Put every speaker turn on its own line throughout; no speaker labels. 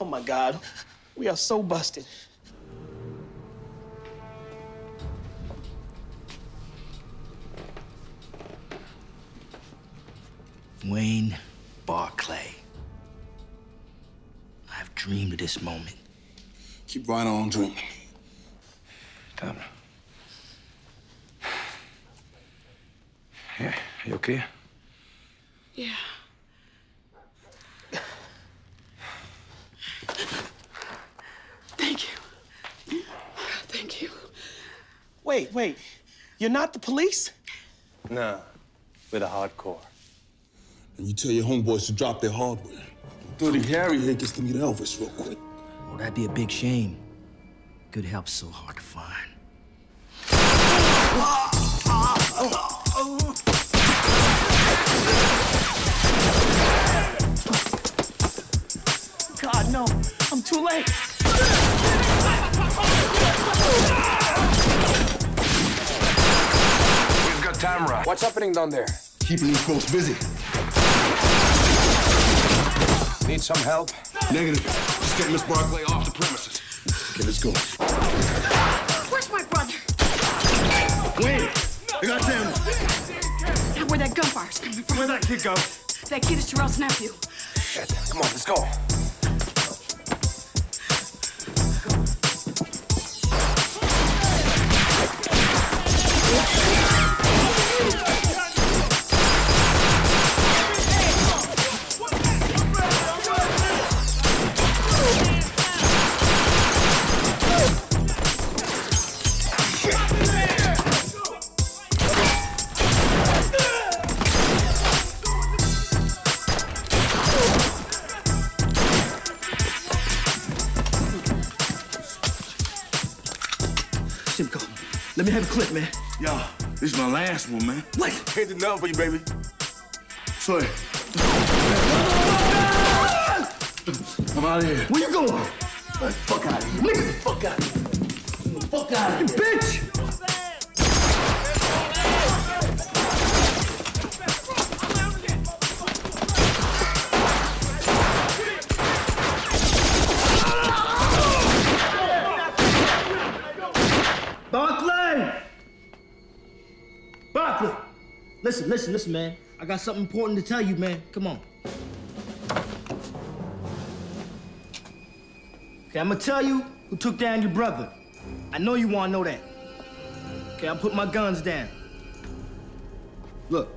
Oh my God, we are so busted.
Wayne Barclay. I've dreamed of this moment.
Keep right on dreaming.
Damn. Yeah, you okay?
Yeah. Thank you. Thank you.
Wait, wait. You're not the police?
Nah, we're the Hard Corps.
And you tell your homeboys to drop their hardware. Dirty Harry here gets to meet Elvis real quick.
Well, that'd be a big shame. Good help's so hard to find.
God, no. I'm too late.
What's happening down there?
Keeping these folks busy.
Need some help?
Negative. Just get Miss Barclay off the premises. Okay, let's go.
Where's my brother?
Wait! I got Tamara.
Now, where that gunfire's coming from?
Where'd that kid go?
That kid is Terrell's nephew.
Shit. Come on, let's go.
Let me have a clip, man.
Yo, this is my last one, man.
What?
Can't do nothing for you, baby. Sorry. I'm out of here.
Where you going?
Fuck out of here.
Nigga, fuck out of here. Fuck out of here. Bitch! Listen, listen, man. I got something important to tell you, man. Come on. Okay, I'm gonna tell you who took down your brother. I know you wanna know that. Okay, I'll put my guns down. Look.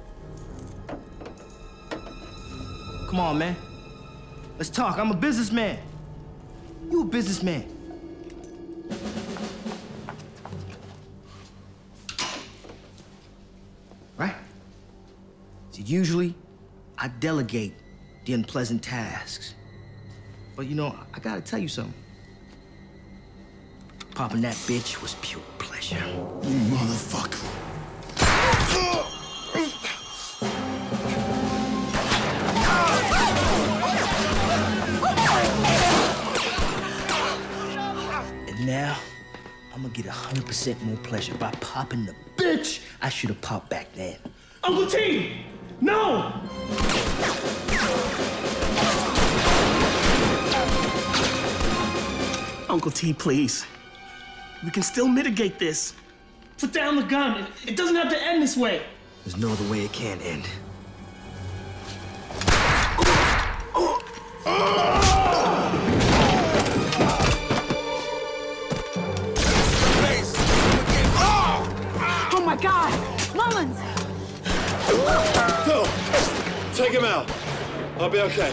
Come on, man. Let's talk. I'm a businessman. You a businessman. Usually I delegate the unpleasant tasks. But you know, I gotta tell you something. Popping that bitch was pure pleasure.
You motherfucker.
And now, I'm gonna get 100% more pleasure by popping the bitch I should have popped back then.
Uncle T! No! Uncle T, please. We can still mitigate this. Put down the gun. It- It doesn't have to end this way.
There's no other way it can end.
Oh my God! Mullins!
Go. Take him out. I'll be okay.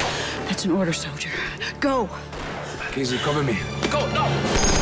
That's an order, soldier. Go!
Casey, cover me.
Go, no!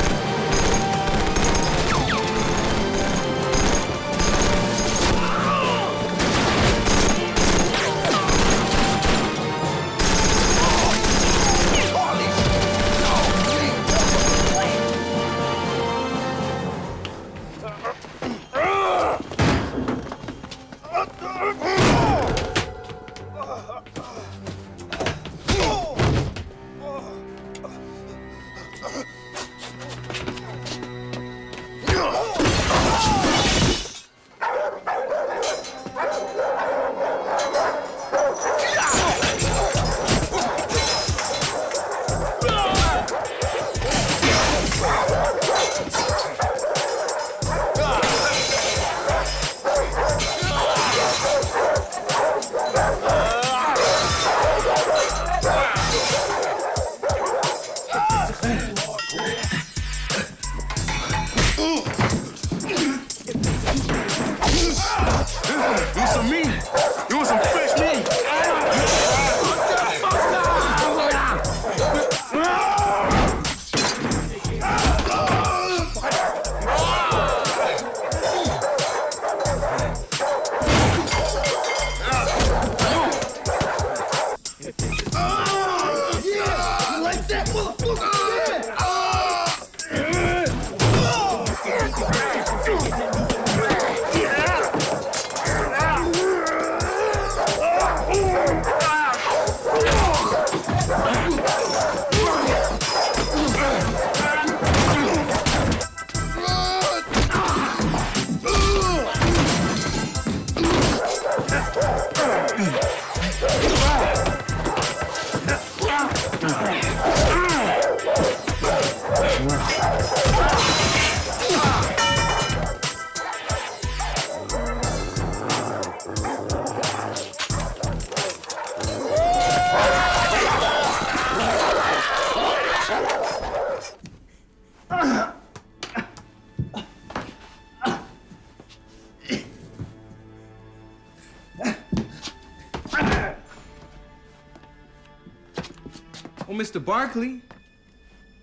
Mr. Barclay,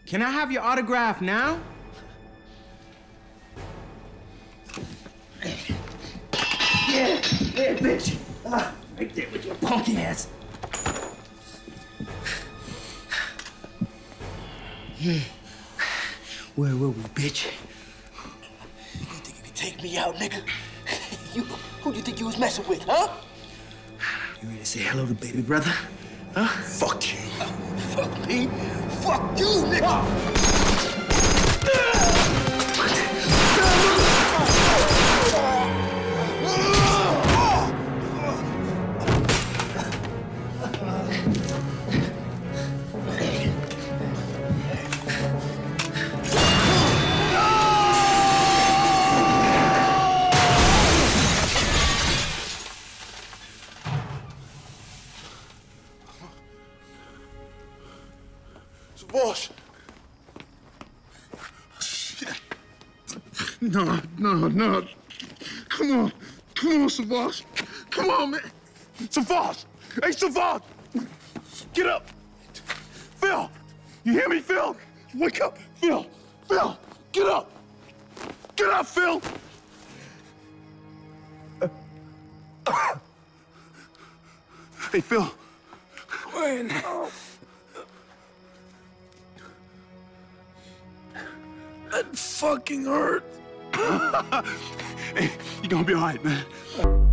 can I have your autograph now?
Yeah, yeah, bitch. Ah, right there with your punk ass. Where were we, bitch? You think you can take me out, nigga? You, who do you think you was messing with, huh? You ready to say hello to baby brother? Huh?
Fuck you.
Fuck me. Fuck you, nigga.
Boss. No, no, no. Come on. Come on, Savage. Come on, man. Savage! Hey, Savage! Get up! Phil! You hear me, Phil? Wake up! Phil! Phil! Get up! Get up, Phil! Hey, Phil.
Wayne.
That fucking hurt. hey, you gonna be all right, man.